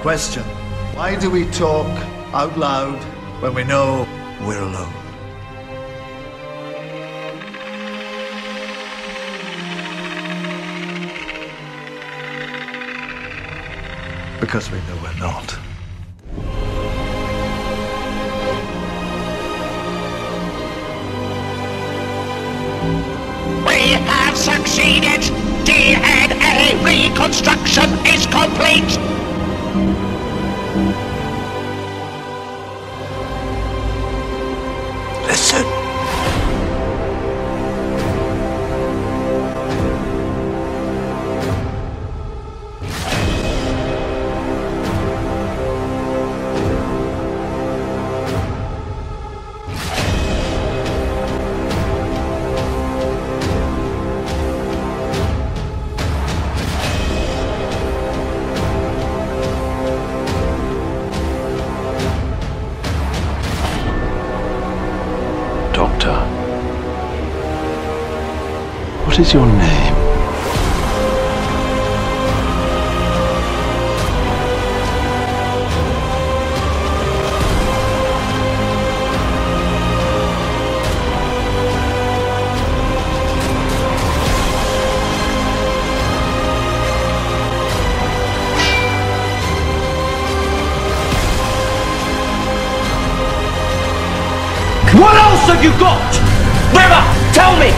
Question. Why do we talk out loud when we know we're alone? Because we know we're not. We have succeeded! DNA reconstruction is complete! Listen. What is your name? What else have you got? River, tell me!